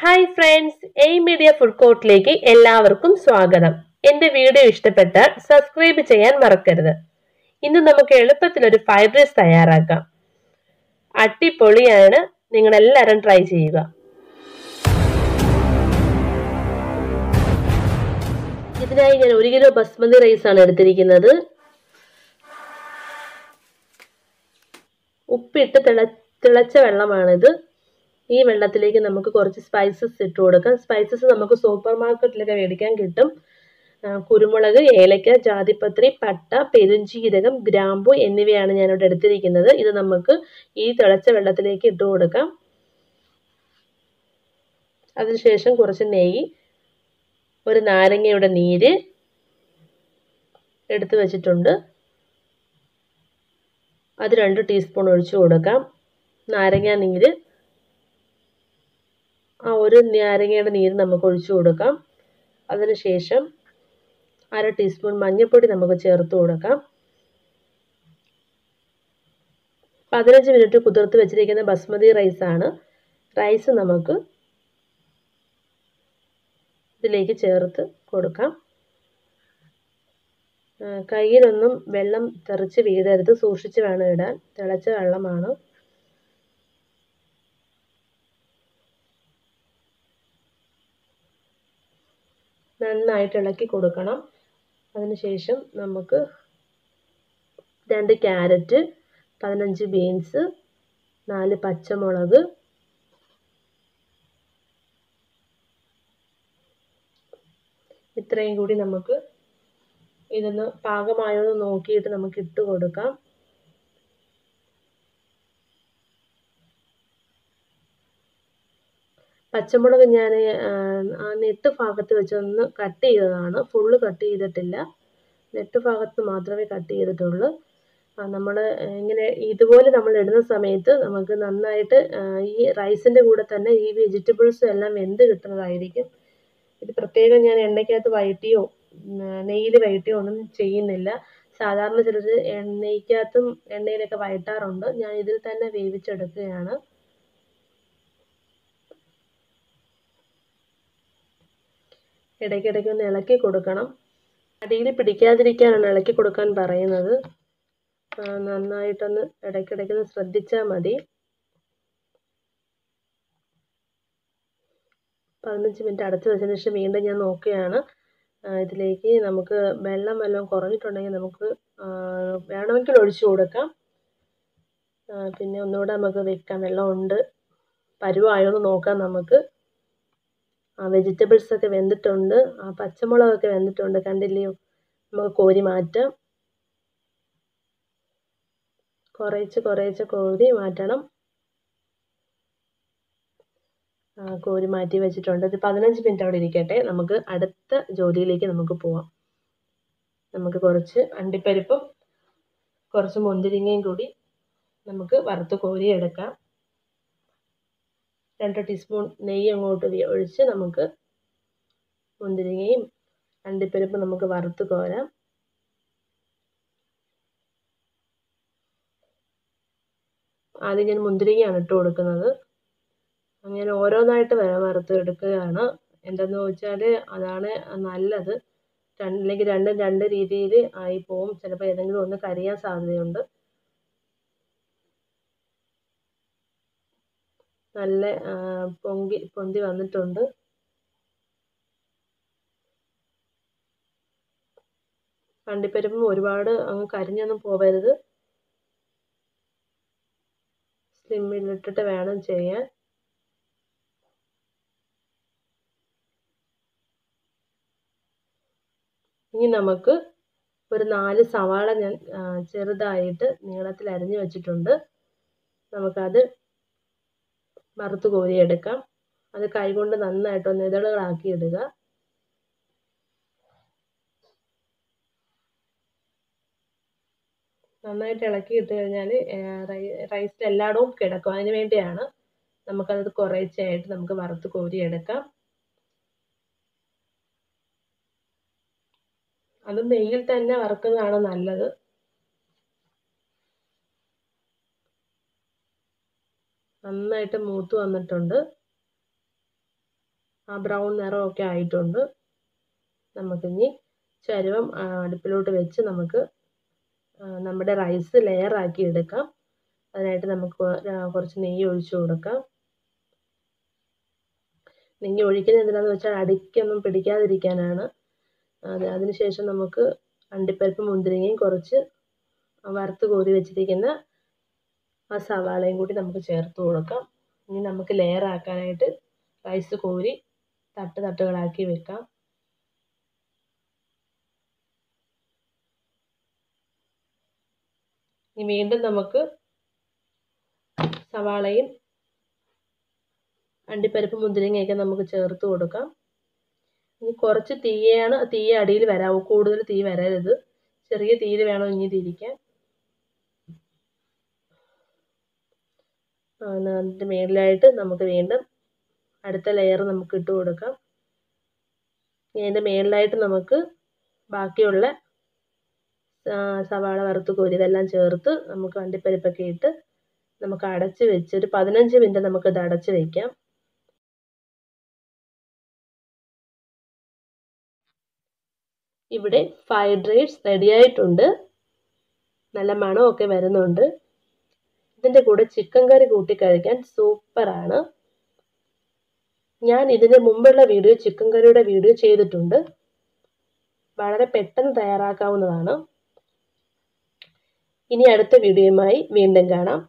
Hi friends A media food കോർട്ടിലേക്ക് എല്ലാവർക്കും സ്വാഗതം. എന്റെ വീഡിയോ ഇഷ്ടപ്പെട്ടാൽ സബ്സ്ക്രൈബ് ചെയ്യാൻ മറക്കരുത്. ഇന്ന് നമുക്ക് എളുപ്പത്തിൽ ഒരു ഫ്രൈഡ് റൈസ് തയ്യാറാക്കാം. അട്ടിപ്പൊളിയാണ് നിങ്ങൾ എല്ലാവരും ട്രൈ ചെയ്യുക. ഇതിനായി ഞാൻ ഒരു കിലോ ബസ്മതി റൈസ് ആണ് എടുത്തിരിക്കുന്നത്. ഉപ്പിട്ട് തിള തിളച്ച വെള്ളമാണിത്. ഈ വെള്ളത്തിലേക്ക് നമുക്ക് കുറച്ച് സ്പൈസസ് ഇട്ട് കൊടുക്കാം. സ്പൈസസ് നമുക്ക് സൂപ്പർ മാർക്കറ്റിലൊക്കെ മേടിക്കാൻ കിട്ടും. കുരുമുളക് ഏലക്ക ജാതിപത്രി പട്ട പെരുംജീരകം ഗ്രാമ്പു എന്നിവയാണ് ഞാനിവിടെ എടുത്തിരിക്കുന്നത്. ഇത് നമുക്ക് ഈ തിളച്ച വെള്ളത്തിലേക്ക് ഇട്ട് കൊടുക്കാം. അതിനുശേഷം കുറച്ച് നെയ്യ് ഒരു നാരങ്ങയുടെ നീര് എടുത്തു വെച്ചിട്ടുണ്ട്. അത് രണ്ട് ടീസ്പൂൺ ഒഴിച്ചു കൊടുക്കാം. നാരങ്ങ നീര് ആ ഒരു നാരങ്ങയുടെ നീര് നമുക്ക് ഒഴിച്ചു കൊടുക്കാം. അതിനുശേഷം അര ടീസ്പൂൺ മഞ്ഞൾപ്പൊടി നമുക്ക് ചേർത്ത് കൊടുക്കാം. പതിനഞ്ച് മിനിറ്റ് കുതിർത്ത് വെച്ചിരിക്കുന്ന ബസ്മതി റൈസാണ് റൈസ് നമുക്ക് ഇതിലേക്ക് ചേർത്ത് കൊടുക്കാം. കയ്യിലൊന്നും വെള്ളം തെറിച്ച് വീഴരുത്. സൂക്ഷിച്ച് വേണം ഇടാൻ. തിളച്ച വെള്ളമാണ്. നന്നായിട്ട് ഇളക്കി കൊടുക്കണം. അതിനുശേഷം നമുക്ക് രണ്ട് ക്യാരറ്റ് പതിനഞ്ച് ബീൻസ് നാല് പച്ചമുളക് ഇത്രയും കൂടി നമുക്ക് ഇതൊന്ന് പാകമായോ എന്ന് നോക്കിയിട്ട് നമുക്ക് ഇട്ട് കൊടുക്കാം. പച്ചമുളക് ഞാൻ ആ നെട്ട് ഭാഗത്ത് വെച്ചൊന്ന് കട്ട് ചെയ്തതാണ്. ഫുള്ള് കട്ട് ചെയ്തിട്ടില്ല. നെട്ട് ഭാഗത്ത് മാത്രമേ കട്ട് ചെയ്തിട്ടുള്ളൂ. നമ്മൾ ഇങ്ങനെ ഇതുപോലെ നമ്മൾ ഇടുന്ന സമയത്ത് നമുക്ക് നന്നായിട്ട് ഈ റൈസിന്റെ കൂടെ തന്നെ ഈ വെജിറ്റബിൾസും എല്ലാം വെന്ത് കിട്ടുന്നതായിരിക്കും. ഇത് പ്രത്യേകം ഞാൻ എണ്ണയ്ക്കകത്ത് വഴറ്റിയോ നെയ്യിൽ വഴറ്റിയോ ഒന്നും ചെയ്യുന്നില്ല. സാധാരണ ചിലർ നെയ്ക്കകത്തും എണ്ണയിലൊക്കെ വഴറ്റാറുണ്ട്. ഞാൻ ഇതിൽ തന്നെ വേവിച്ചെടുക്കുകയാണ്. ഇടയ്ക്കിടയ്ക്ക് ഒന്ന് ഇളക്കി കൊടുക്കണം. അടിയിൽ പിടിക്കാതിരിക്കാനാണ് ഇളക്കി കൊടുക്കാൻ പറയുന്നത്. നന്നായിട്ടൊന്ന് ഇടയ്ക്കിടയ്ക്ക് ഒന്ന് ശ്രദ്ധിച്ചാൽ മതി. പതിനഞ്ച് മിനിറ്റ് അടച്ചു വെച്ചതിന് ശേഷം വീണ്ടും ഞാൻ നോക്കുകയാണ്. ഇതിലേക്ക് നമുക്ക് വെള്ളം വല്ലതും കുറഞ്ഞിട്ടുണ്ടെങ്കിൽ നമുക്ക് വേണമെങ്കിൽ ഒഴിച്ചു കൊടുക്കാം. പിന്നെ ഒന്നുകൂടെ നമുക്ക് വെക്കാം. വെള്ളമുണ്ട്. പരുവായോ എന്ന് നോക്കാം നമുക്ക്. ആ വെജിറ്റബിൾസ് ഒക്കെ വെന്തിട്ടുണ്ട്. ആ പച്ചമുളകൊക്കെ വെന്തിട്ടുണ്ട്. കണ്ടില്ലയോ നമുക്ക് കോരി മാറ്റാം. കുറേശ്ശെ കുറേശ്ശെ കോരി മാറ്റണം. ആ കോരി മാറ്റി വെച്ചിട്ടുണ്ട്. ഇത് പതിനഞ്ച് മിനിറ്റ് അവിടെ ഇരിക്കട്ടെ. നമുക്ക് അടുത്ത ജോലിയിലേക്ക് നമുക്ക് പോവാം. നമുക്ക് കുറച്ച് അണ്ടിപ്പരിപ്പും കുറച്ച് മുന്തിരിങ്ങയും കൂടി നമുക്ക് വറുത്ത് കോരി എടുക്കാം രണ്ട് ടീസ്പൂൺ നെയ്യ് അങ്ങോട്ട് ഒഴിച്ച് നമുക്ക് മുന്തിരിങ്ങയും അണ്ടിപ്പരിപ്പും നമുക്ക് വറുത്ത് കോരാം. ആദ്യം ഞാൻ മുന്തിരിങ്ങയാണ് ഇട്ട് കൊടുക്കുന്നത്. അങ്ങനെ ഓരോന്നായിട്ട് വറുത്ത് എടുക്കുകയാണ് എന്തെന്ന് വെച്ചാൽ അതാണ് നല്ലത്. അല്ലെങ്കിൽ രണ്ടും രണ്ട് രീതിയിൽ ആയി പോവും. ചിലപ്പോൾ ഏതെങ്കിലും ഒന്ന് കരിയാൻ സാധ്യതയുണ്ട്. നല്ല പൊങ്കി പൊന്തി വന്നിട്ടുണ്ട്. അണ്ടിപ്പരിപ്പും ഒരുപാട് അങ്ങ് കരിഞ്ഞൊന്നും പോവരുത്. സ്ലിമ്മിലിട്ടിട്ട് വേണം ചെയ്യാൻ. ഇനി നമുക്ക് ഒരു നാല് സവാള ഞാൻ ചെറുതായിട്ട് നീളത്തിൽ അരിഞ്ഞു വെച്ചിട്ടുണ്ട്. നമുക്കത് വറുത്ത് കോരിയെടുക്കാം. അത് കൈകൊണ്ട് നന്നായിട്ടൊന്ന് ഇതളുകളാക്കി ഇടുക നന്നായിട്ട് ഇളക്കി ഇട്ട് കഴിഞ്ഞാൽ റൈസിൽ എല്ലായിടവും കിടക്കും. അതിന് വേണ്ടിയാണ് നമുക്കത് കുറേശ്ശെയായിട്ട് നമുക്ക് വറുത്ത് കോരിയെടുക്കാം. അത് നെയ്യിൽ തന്നെ വറുക്കുന്നതാണ് നല്ലത്. നന്നായിട്ട് മൂത്ത് വന്നിട്ടുണ്ട്. ആ ബ്രൗൺ നിറമൊക്കെ ആയിട്ടുണ്ട്. നമുക്കിനി ചരുവം അടുപ്പിലോട്ട് വെച്ച് നമുക്ക് നമ്മുടെ റൈസ് ലെയർ ആക്കി എടുക്കാം. അതിനായിട്ട് നമുക്ക് കുറച്ച് നെയ്യ് ഒഴിച്ചു കൊടുക്കാം. നെയ്യ് ഒഴിക്കുന്നത് എന്തിനാണെന്ന് വെച്ചാൽ അടിക്കൊന്നും പിടിക്കാതിരിക്കാനാണ്. അത് അതിനുശേഷം നമുക്ക് അണ്ടിപ്പരിപ്പ് മുന്തിരിങ്ങയും കുറച്ച് വറുത്ത് കോരി വെച്ചിരിക്കുന്ന ആ സവാളയും കൂടി നമുക്ക് ചേർത്ത് കൊടുക്കാം. ഇനി നമുക്ക് ലെയർ ആക്കാനായിട്ട് റൈസ് കോരി തട്ട് തട്ടുകളാക്കി വെക്കാം. ഇനി വീണ്ടും നമുക്ക് സവാളയും അണ്ടിപ്പരിപ്പ് മുന്തിരിങ്ങയൊക്കെ നമുക്ക് ചേർത്ത് കൊടുക്കാം. ഇനി കുറച്ച് തീയാണ് തീ അടിയിൽ വരാവൂ കൂടുതൽ തീ വരരുത്. ചെറിയ തീയിൽ വേണം ഇനി തിരിക്കാൻ. അതിന്റെ മേളിലായിട്ട് നമുക്ക് വീണ്ടും അടുത്ത ലെയർ നമുക്ക് ഇട്ട് കൊടുക്കാം. അതിന്റെ മേളിലായിട്ട് നമുക്ക് ബാക്കിയുള്ള സവാള വറുത്ത് കോരി ഇതെല്ലാം ചേർത്ത് നമുക്ക് അണ്ടിപ്പരിപ്പൊക്കെ ഇട്ട് നമുക്ക് അടച്ച് വെച്ച് ഒരു പതിനഞ്ച് മിനിറ്റ് നമുക്കിത് അടച്ച് വയ്ക്കാം ഇവിടെ ഫ്രൈഡ് റൈസ് റെഡിയായിട്ടുണ്ട് നല്ല മണമൊക്കെ വരുന്നുണ്ട്. ഇതിന്റെ കൂടെ ചിക്കൻ കറി കൂട്ടി കഴിക്കാൻ സൂപ്പറാണ് ഞാൻ ഇതിന് മുമ്പുള്ള വീഡിയോ ചിക്കൻ കറിയുടെ വീഡിയോ ചെയ്തിട്ടുണ്ട്. വളരെ പെട്ടെന്ന് തയ്യാറാക്കാവുന്നതാണ്. ഇനി അടുത്ത വീഡിയോയുമായി വീണ്ടും കാണാം.